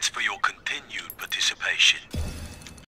thanks for your continued participation.